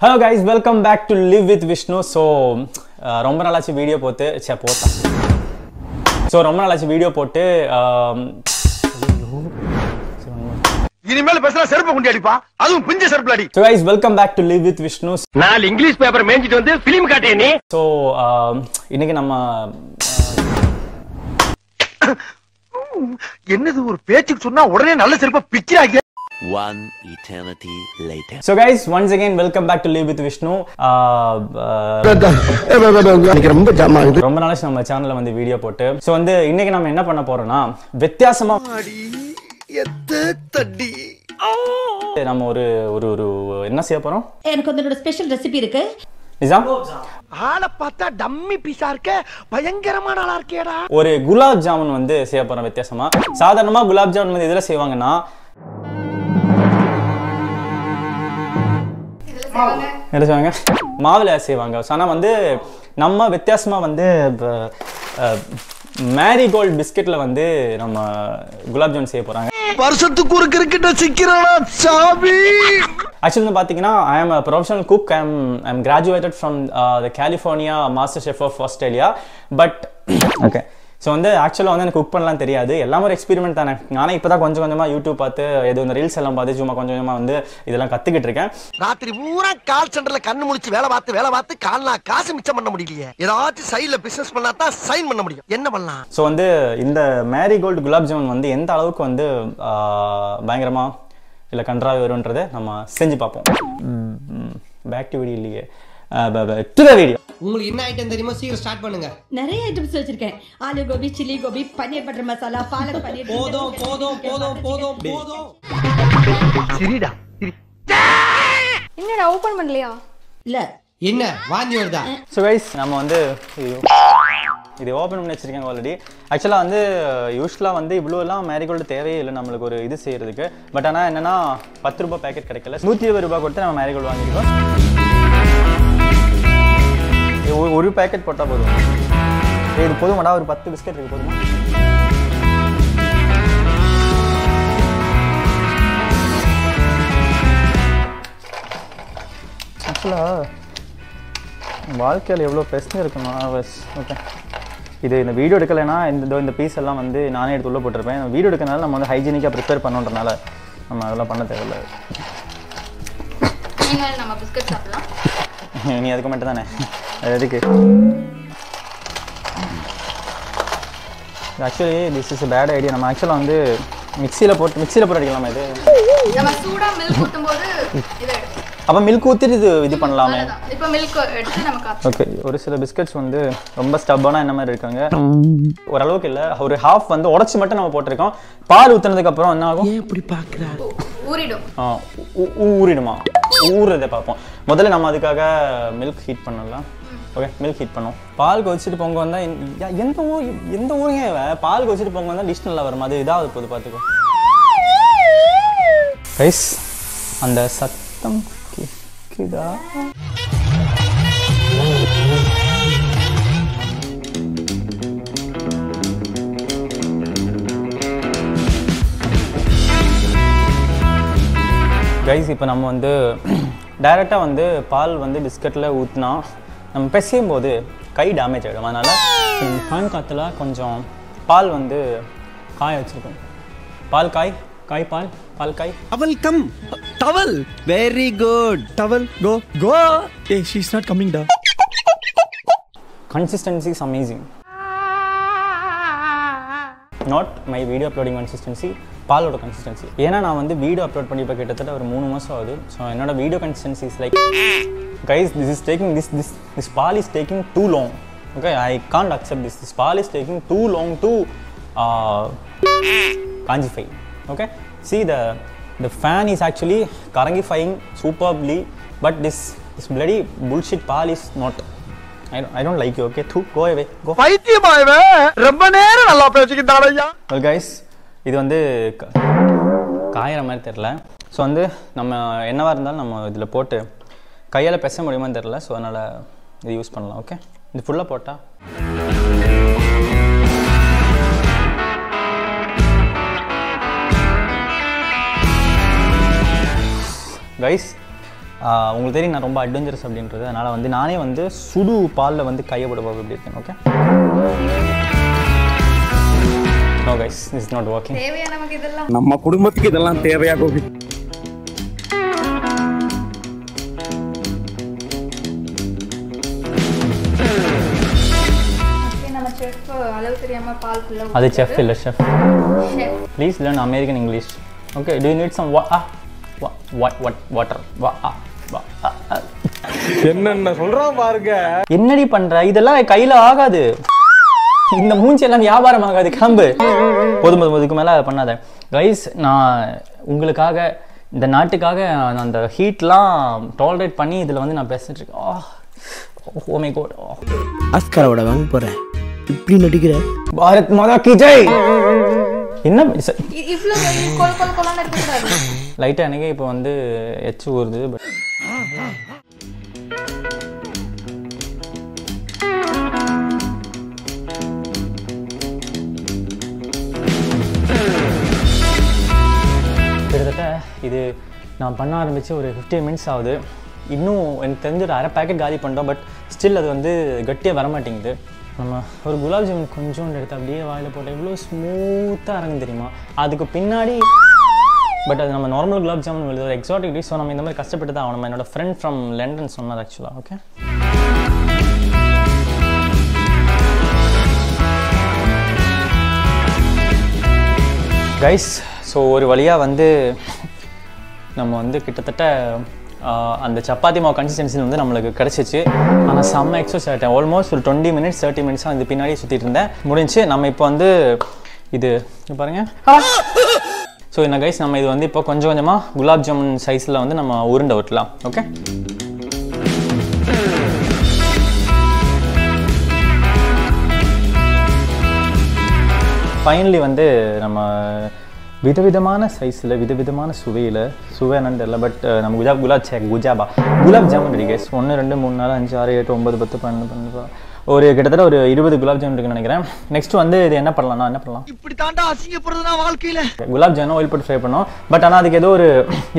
Hello guys welcome back to live with Vishnu so ரொம்ப நாளாச்சு video போட்டு சே போட்டா ஸோ ரொம்ப நாளாச்சு வீடியோ போட்டு ஆம், இனிமேல் பேசுனா செருப்பு குண்டி அடிப்பா. அதுவும் பிஞ்ச செருப்புல அடி. So guys welcome back to live with Vishnu நாலு இங்கிலீஷ் பேப்பர் மேய்ஞ்சிட்டு வந்து பிலிம் காட்டிய நீ. ஸோ இன்னைக்கு நம்ம என்னது ஒரு பேச்சுக்கு சொன்னா உடனே நல்ல செருப்பை பிக்கிறாங்க One eternity later. So guys once again welcome back to live with Vishnu எனக்கு ரொம்ப ஜாம் ஆகுது ரொம்ப நாளாச்சு நம்ம சேனல்ல வந்து வீடியோ போட்டு. ஸோ வந்து இன்னைக்கு நம்ம என்ன பண்ண போறோம்னா வித்தியாசமா தட்டி. நம்ம ஒரு ஒரு ஒரு என்ன செய்ய போறோம்? எனக்கு வந்து என்னோட ஸ்பெஷல் ரெசிபி இருக்கு. நிஜாம் ஆளை பார்த்தா டம்மி பீஸா இருக்க பயங்கரமான ஆளா இருக்கேடா. ஒரு குலாப் ஜாமுன் வந்து செய்ய போறோம் வித்தியாசமா. சாதாரணமா குலாப் ஜாமுன் வந்து எதுல செய்வாங்கன்னா என்ன செய்வாங்க? மாவுல செய்வாங்க. ஸோ ஆனால் வந்து நம்ம வித்தியாசமா வந்து மேரிகோல்ட் பிஸ்கெட்ல வந்து நம்ம குலாப் ஜாமுன் செய்ய போறாங்க. வருஷத்துக்கு ஒரு கிரிக்கெட்ட சிக்கிறானா சாமி? ஆக்சுவலி வந்து பார்த்தீங்கன்னா I am professional cook I am I am graduated from the California Master Chef of Australia but okay so வந்து ஆக்சுவலாக வந்து எனக்கு குக் பண்ணலாம் தெரியாது. எல்லாமே ஒரு எக்ஸ்பெரிமெண்ட் தானே. நானே இப்போ தான் கொஞ்சம் கொஞ்சமாக யூடியூப் பார்த்து எது இந்த ரீல்ஸ் எல்லாம் பார்த்து சும்மா கொஞ்சம் கொஞ்சமாக வந்து இதெல்லாம் கற்றுக்கிட்டு இருக்கேன். ராத்திரி பூரா கால் சென்டர்ல கண்ணு முழிச்சு வேலை பார்த்து வேலை பார்த்து கால்னா காசு மிச்சம் பண்ண முடியலையே. ஏதாச்சும் சைடுல பிசினஸ் பண்ணா தான் சைன் பண்ண முடியும். என்ன பண்ணலாம்? ஸோ வந்து இந்த மேரிகோல்டு குலாப் ஜாமுன் வந்து எந்த அளவுக்கு வந்து ஆஹ், பயங்கரமா இல்லை கன்றாவி வரும்ன்றதை நம்ம செஞ்சு பார்ப்போம். பேக் டு வீடியோ இல்லையே. டு த வீடியோ உங்களுக்கு என்ன ஐட்டம் தெரியுமோ சீக்கிரம் ஸ்டார்ட் பண்ணுங்க. நிறைய ஐட்டம்ஸ் வச்சிருக்கேன். ஆலு கோபி சில்லி கோபி பன்னீர் பட்டர் மசாலா பாலக் பன்னீர் போதும் போதும் போதும் போதும் போதும். சரிடா என்னடா ஓபன் பண்ணலையா? இல்ல. என்ன வாந்தி வருதா? ஸோ கைஸ் நம்ம வந்து இது ஓப்பன் பண்ணி வச்சிருக்கேன் ஆல்ரெடி ஆக்சுவலாக வந்து யூஸ்வலாக வந்து இவ்வளோலாம் மேரிகோல்டு தேவையே இல்லை நம்மளுக்கு ஒரு இது செய்யறதுக்கு. பட் ஆனால் என்னன்னா பத்து ரூபாய் பேக்கெட் கிடைக்கல. நூற்றி இருபது ரூபாய் கொடுத்து நம்ம மேரிகோல்டு வாங்கியிருக்கோம் இது ஒரு- பேக்கெட் போட்டால் போதும். இது போதுமாடா ஒரு பத்து பிஸ்கெட் இருக்கு போதுமா? ஆக்சுவலாக வாழ்க்கையில் எவ்வளோ பிரச்சனை இருக்குமா ஓகே இது இந்த வீடியோ எடுக்கலைன்னா இந்த இந்த பீஸ் எல்லாம் வந்து நானே எடுத்து உள்ளே போட்டிருப்பேன். வீடியோ எடுக்கனால நம்ம வந்து ஹைஜீனிக்காக ப்ரிப்பேர் பண்ணுன்றனால நம்ம அதெல்லாம் பண்ண தேவையில்ல. நீ அதுக்கு மட்டும் தானே? எதுக்கு? Actually this is bad idea நம்ம ஆக்சுவலாக வந்து மிக்சியில் போட்டு மிக்சியில் போட்டு அடிக்கலாமா இது? நம்ம சூடா மில்க் ஊத்தும் போது இதை எடுக்கும் அப்போ மில்க் ஊற்றிட்டு இது இது பண்ணலாமே. இப்போ மில்க் எடுத்து காய்ச்சி ஓகே ஒரு சில பிஸ்கட்ஸ் வந்து ரொம்ப ஸ்டப்பான என்ன மாதிரி இருக்காங்க? ஓரளவுக்கு இல்லை. ஒரு ஹாஃப் வந்து உடச்சி மட்டும் நம்ம போட்டிருக்கோம். பால் ஊற்றுனதுக்கு அப்புறம் என்ன ஆகும்? ஊறிடும் ஆ, ஊ- ஊ- ஊறிடுமா? ஊறுறதை பார்ப்போம். முதல்ல நம்ம அதுக்காக மில்க் ஹீட் பண்ணலாம். ஓகே மில்க் ஹீட் பண்ணோம் பால் கொதிச்சுட்டு பொங்க வந்தால் எந்த ஊர் எந்த ஊருங்க இவன் பால் கொதிச்சுட்டு பொங்க வந்தால் டிஷ் நல்லா வரும்? அது இதாவது போது பார்த்துக்கோ. ரைஸ் அந்த சத்தம் கேக்குதா? கைஸ் இப்போ நம்ம வந்து டைரெக்டாக வந்து பால் வந்து பிஸ்கட்டில் ஊற்றினா நம்ம பிசையும் போது கை டேமேஜ் ஆகிடும் அதனால் ஃபேன் காற்றுல கொஞ்சம் பால் வந்து காய வச்சுருக்கோம் பால் காய் காய் பால் பால் காய் Towel, come. Towel. Very good. Towel, go. Go. Hey, she's not coming down. Consistency is amazing not my video uploading consistency பாலோட கன்சிஸ்டன்சி ஏன்னா நான் வந்து வீடியோ அப்லோட் பண்ணி இப்போ கிட்டத்தட்ட ஒரு மூணு மாதம் ஆகுது. ஸோ என்னோட video consistency is like guys this is taking this this this ball is taking too long okay I can't accept this this ball is taking too long to காஞ்சிஃபை okay but this this bloody bullshit pal is not. I don't, I don't like you okay? Thu, go away go. பைத்தியமாயவன் ரொம்ப நேரம் நல்லா well guys இது வந்து க- காயிற மாதிரி தெரில so வந்து நம்ம என்னவாக இருந்தாலும் நம்ம இதில் போட்டு கையால் பேச முடியுமான்னு தெரில ஸோ அதனால் இது யூஸ் பண்ணலாம் ஓகே இது ஃபுல்லாக போட்டால் கைஸ் உங்களுக்கு தெரியும் நான் ரொம்ப அட்வென்ச்சரஸ் அப்படின்றது. அதனால் வந்து நானே வந்து சுடு பாலில் வந்து கையை போட போக எப்படி இருக்கேன் okay no guys is not working தேவையா நமக்கு இதெல்லாம்? நம்ம குடும்பத்துக்கு இதெல்லாம் தேவையா கோபி? அது செஃப் இல்லை chef please learn American English okay do you need some wa ah wa what what water? Wa ah wa ah, ah. என்னென்ன சொல்றான் பாருங்க. என்னடி பண்ற? இதெல்லாம் கையில ஆகாது. இந்த மூஞ்சி எல்லாம் வியாபாரம் ஆகாது கிளம்பு போதும் போதும் இதுக்கு மேல பண்ணாத. கைஸ் நான் உங்களுக்காக இந்த நாட்டுக்காக நான் அந்த ஹீட்லாம் டாலரேட் பண்ணி இதில் வந்து நான் பேசிட்டு இருக்கேன் ஓ மை கோட் ஆஸ்காரோட வாங்க போறேன். இப்படி நடிக்கிற? பாரத் மாதா கி ஜெய்! என்ன லைட்டாக எனக்கு இப்போ வந்து எச்சு ஊறுது பட் இது நான் பண்ண ஆரம்பித்து ஒரு 15 மினிட்ஸ் ஆகுது. இன்னும் எனக்கு தெரிஞ்ச ஒரு அரை பேக்கெட் காலி பண்ணுறோம் பட் ஸ்டில் அது வந்து கட்டியாக வர மாட்டேங்குது நம்ம ஒரு குலாப் ஜாமுன் கொஞ்சோண்டு எடுத்து அப்படியே வாயில் போட்டால் எவ்வளோ ஸ்மூத்தாக இறங்கும் தெரியுமா? அதுக்கு பின்னாடி பட் அது நம்ம நார்மல் குலாப் ஜாமுன் விழுது. ஒரு எக்ஸாட்டிக் டிஷ் ஸோ நம்ம இந்த மாதிரி கஷ்டப்பட்டு தான் ஆகணும் என்னோட ஃப்ரெண்ட் ஃப்ரம் லண்டன் சொன்னார் ஆக்சுவலாக ஓகே கைஸ் ஸோ ஒரு வழியாக வந்து நம்ம வந்து கிட்டத்தட்ட அந்த சப்பாத்தி மாவு கன்சிஸ்டன்சி வந்து நம்மளுக்கு கிடச்சிச்சு. ஆனால் செம்ம எக்ஸஸ் ஆகிட்டேன் ஆல்மோஸ்ட் ஒரு டுவெண்ட்டி மினிட்ஸ் தேர்ட்டி மினிட்ஸாக இது பின்னாடி சுற்றிட்டு இருந்தேன். முடிஞ்சு நம்ம இப்போ வந்து இது பாருங்கள் பாருங்க. ஸோ என்ன கைஸ் நம்ம இது வந்து இப்போ கொஞ்சம் கொஞ்சமாக குலாப் ஜாமுன் சைஸில் வந்து நம்ம உருண்டை ஒட்டலாம் ஓகே ஃபைனலி வந்து நம்ம விதவிதமான சைஸில் விதவிதமான சுவையில் சுவை என்னன்னு தெரியல பட் நம்ம குஜாப் குலாப் சே குஜாபா. குலாப் ஜாமுன் கேஸ் ஒன்று ரெண்டு மூணு நாலு அஞ்சு ஆறு எட்டு ஒன்பது பத்து பன்னெண்டு பன்னெண்டு ஒரு கிட்டத்தட்ட ஒரு இருபது குலாப் ஜாமுன் இருக்குன்னு நினைக்கிறேன். நெக்ஸ்ட் வந்து இது என்ன பண்ணலாம்னா என்ன பண்ணலாம்? இப்படி தாண்டா அசிங்கப்படுறது நான் வாழ்க்கையில குலாப் ஜாமுன் ஆயில் போட்டு ஃப்ரை பண்ணோம். பட் ஆனால் அதுக்கு ஏதோ ஒரு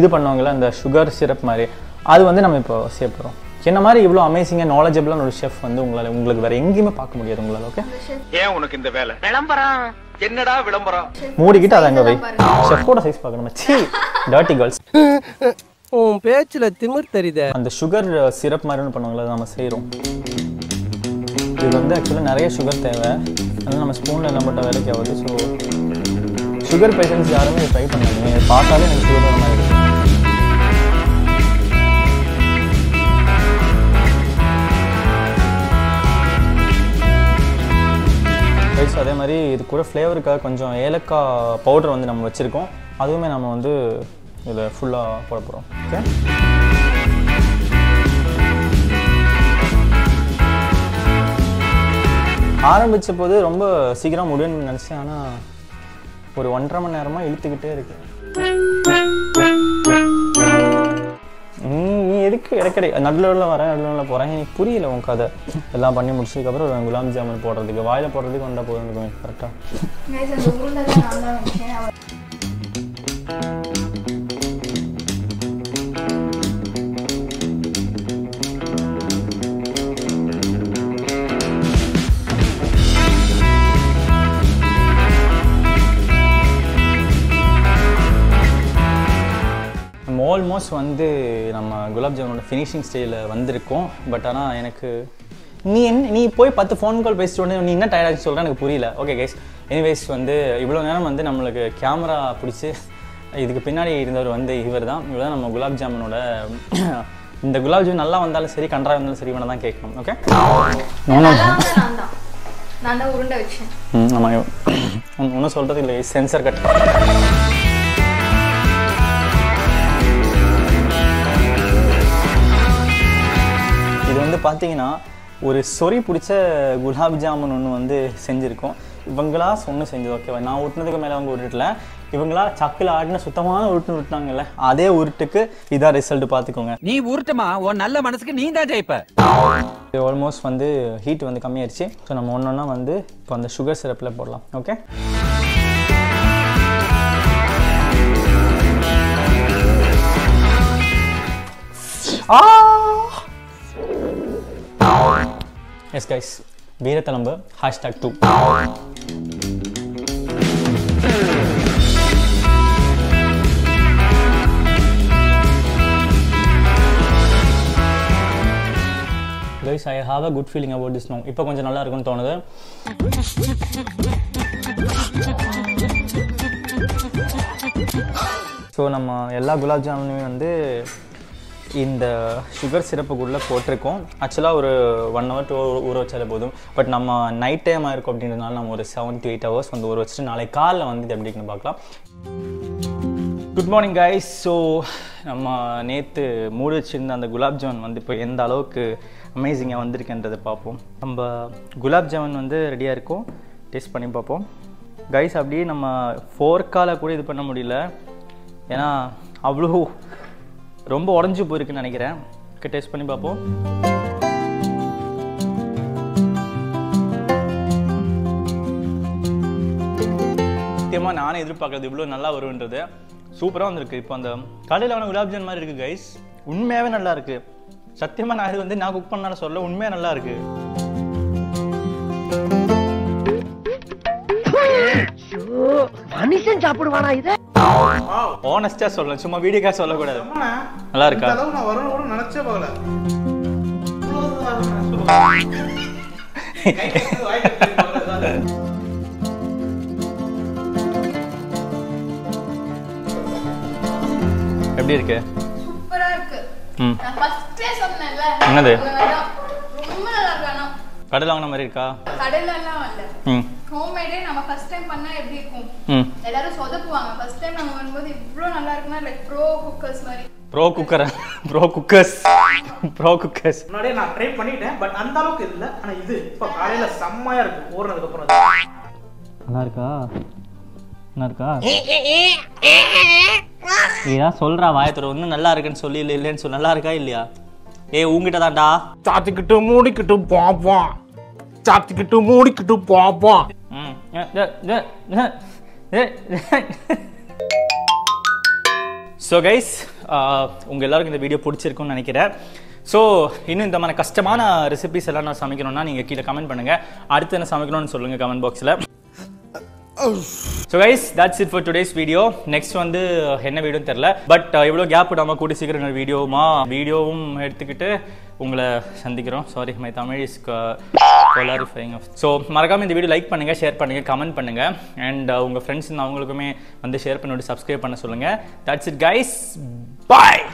இது பண்ணுவாங்கல்ல அந்த சுகர் சிரப் மாதிரி. அது வந்து நம்ம இப்போ சேர்ப்புறோம் என்ன மாதிரி இவ்வளோ அமேசிங்காக நாலேஜபிளான ஒரு ஷெஃப் வந்து உங்களால் உங்களுக்கு வேறு எங்கேயுமே பார்க்க முடியாது உங்களால் ஓகே என்னடா விளம்பரம்? மூடிக்கிட்டு அதை அங்கே வை. ஷெஃபோட சைஸ் பார்க்கணும். சி டர்ட்டி கேர்ள்ஸ் உன் பேச்சுல திமிர் தெரியுதே. அந்த சுகர் சிரப் மாதிரி ஒன்று பண்ணுவாங்களே நம்ம செய்கிறோம் இது வந்து ஆக்சுவலாக நிறைய சுகர் தேவை. அதனால் நம்ம ஸ்பூனில் என்ன போட்ட வேலைக்கு ஆகுது. ஸோ சுகர் பேஷண்ட்ஸ் யாருமே ட்ரை பண்ணாதீங்க. பார்த்தாலே எனக்கு சுகர் மாதிரி இருக்கு. ரைஸ் அதே மாதிரி இது கூட ஃப்ளேவருக்காக கொஞ்சம் ஏலக்காய் பவுடர் வந்து நம்ம வச்சுருக்கோம். அதுவுமே நம்ம வந்து இதில் ஃபுல்லாக போட போகிறோம் ஓகே ஆரம்பித்த போது ரொம்ப சீக்கிரம் முடியும்னு நினச்சேன் ஆனால் ஒரு ஒன்றரை மணி நேரமாக இழுத்துக்கிட்டே இருக்கு. எதுக்கு? இடக்கடை நடுவில் வரேன் நடுவில் போகிறேன் எனக்கு புரியல உன் கதை. எல்லாம் பண்ணி முடிச்சதுக்கப்புறம் குலாப் ஜாமுன் போடுறதுக்கு வாயில் போடுறதுக்கு வந்தால் போதும் கரெக்டாக ஆல்மோஸ்ட் வந்து நம்ம குலாப் ஜாமுனோட ஃபினிஷிங் ஸ்டேஜில் வந்திருக்கோம். பட் ஆனால் எனக்கு நீ என்ன நீ போய் பத்து ஃபோன் கால் பேசிட்டு உடனே நீ என்ன டயர்டாக சொல்கிற எனக்கு புரியல. ஓகே கைஸ் எனிவேஸ் வந்து இவ்வளோ நேரம் வந்து நம்மளுக்கு கேமரா பிடிச்சி இதுக்கு பின்னாடி இருந்தவர் வந்து இவர் தான் இவர் தான் நம்ம குலாப் ஜாமுனோட இந்த குலாப் ஜாமுன் நல்லா வந்தாலும் சரி கன்றாக இருந்தாலும் சரி வேணா தான் கேட்கணும். ஓகே நான் உருண்டை வச்சேன். ஆமாம் ஒன்றும் சொல்கிறது இல்லை சென்சர் கட் பார்த்தீங்கன்னா ஒரு சொறி பிடிச்ச குலாப் ஜாமுன் ஒன்று வந்து செஞ்சுருக்கோம். இவங்களா ஒன்று செஞ்சது. ஓகேவா நான் உருட்டினதுக்கு மேலே அவங்க உருட்டல. இவங்களா சக்கில் ஆடின சுத்தமான உருட்டு உருட்டினாங்கல்ல அதே உருட்டுக்கு இதான் ரிசல்ட் பார்த்துக்கோங்க நீ உருட்டுமா? உன் நல்ல மனசுக்கு நீ தான் ஜெயிப்ப. ஆல்மோஸ்ட் வந்து ஹீட் வந்து கம்மியாயிருச்சு ஸோ நம்ம ஒன்று ஒன்றா வந்து இப்போ அந்த சுகர் சிரப்பில் போடலாம். Okay yes guys வீரத்தலம்பு hashtag two guys I have a good feeling about this no இப்போ கொஞ்சம் நல்லா இருக்கும்னு தோணுது. ஸோ நம்ம எல்லா குலாப் ஜாமுனுமே வந்து இந்த சுகர் சிரப்புக்குள்ளே போட்டிருக்கோம். ஆக்சுவலாக ஒரு ஒன் ஹவர் டூ ஊற வச்சாலே போதும். பட் நம்ம நைட் டைம் ஆயிருக்கும் அப்படின்றதுனால நம்ம ஒரு செவன் டு எயிட் ஹவர்ஸ் வந்து ஊற வச்சுட்டு நாளைக்கு காலைல வந்து இது எப்படி பார்க்கலாம். குட் மார்னிங் கைஸ் ஸோ நம்ம நேற்று மூடி வச்சிருந்த அந்த குலாப் ஜாமுன் வந்து இப்போ எந்த அளவுக்கு அமேசிங்காக வந்திருக்குன்றதை பார்ப்போம். நம்ம குலாப் ஜாமுன் வந்து ரெடியாக இருக்கும். டேஸ்ட் பண்ணி பார்ப்போம். கைஸ் அப்படியே நம்ம ஃபோர்க்கால கூட இது பண்ண முடியல. ஏன்னா அவ்வளோ ரொம்ப உடஞ்சி போயிருக்குன்னு நினைக்கிறேன். டேஸ்ட் பண்ணி பார்ப்போம். சத்தியமாக நானே எதிர்பார்க்கறது இவ்வளோ நல்லா வரும்ன்றது. சூப்பராக வந்திருக்கு. இப்போ அந்த கடையில் வேணா குலாப்ஜான் மாதிரி இருக்குது கைஸ் உண்மையாகவே நல்லா இருக்கு. சத்தியமாக நான் இது வந்து நான் குக் பண்ணால சொல்ல உண்மையாக நல்லா இருக்கு. மனுஷன் சாப்பிடுவானா இத? ஆனஸ்டாக சொல்லலாம் சும்மா வீடியோக்காக சொல்லக்கூடாது. நல்லா இருக்கா? நான் வரணும் கூட நினைச்சே போகல. எப்படி இருக்கு? சூப்பரா இருக்கு. ம். நான் ஃபர்ஸ்டே சொன்னேன்ல. என்னது? உங்க வேண்டாம். ரொம்ப நல்லா இருக்கு ஆனா கடையில் வாங்கின மாதிரி இருக்கா? கடையில எல்லாம் இல்ல ம். ஹோம்மேடே நம்ம ஃபர்ஸ்ட் டைம் பண்ணா எப்படி இருக்கும்? ம். எல்லாரும் சொதப்புவாங்க. ஃபர்ஸ்ட் டைம் நம்ம வரும்போது இவ்ளோ நல்லா இருக்குன்னா லைக் ப்ரோ குக்கர்ஸ் மாதிரி. Pro cooker pro cookers pro cookers முன்னாடியே நான் ட்ரை பண்ணிட்டேன் பட் அந்த அளவுக்கு இல்ல. ஆனா இது இப்போ காலையில செம்மையா இருக்கு. ஊறினதுக்கு அப்புறம் நல்லா இருக்கா? நல்லா இருக்கா? இதான் சொல்றா வாயத்தோட இன்னும் நல்லா இருக்குன்னு சொல்லி இல்லை இல்லைன்னு சொல்லி நல்லா இருக்கா இல்லையா? ஏய் உங்ககிட்ட தான்டா. சாத்திக்கிட்டு மூடிக்கிட்டு பாப்போம் சாத்திக்கிட்டு மூடிக்கிட்டு பாப்போம். ஸோ கைஸ் உங்கள் எல்லாருக்கும் இந்த வீடியோ பிடிச்சிருக்கும்னு நினைக்கிறேன். ஸோ இன்னும் இந்த மாதிரி கஷ்டமான ரெசிபிஸ் எல்லாம் நான் சமைக்கணும்னா நீங்கள் கீழே கமெண்ட் பண்ணுங்கள் அடுத்து என்ன சமைக்கணும்னு சொல்லுங்கள் கமெண்ட் பாக்ஸில் so guys that's it for today's video next வந்து uh, என்ன வீடியோன்னு தெரில பட் uh, இவ்வளோ கேப் விடாமல் கூடி சீக்கிரம் வீடியோமா வீடியோவும் எடுத்துக்கிட்டு உங்களை சந்திக்கிறோம். சாரி மை தமிழ் இஸ் கொலாரிஃபைங் ஆஃப் ஸோ மறக்காமல் இந்த வீடியோ லைக் பண்ணுங்கள் ஷேர் பண்ணுங்கள் கமெண்ட் பண்ணுங்கள் அண்ட் uh, உங்கள் ஃப்ரெண்ட்ஸ் அவங்களுக்குமே வந்து ஷேர் பண்ணிவிட்டு சப்ஸ்கிரைப் பண்ண சொல்லுங்கள் தட்ஸ் இட் கைஸ் பாய்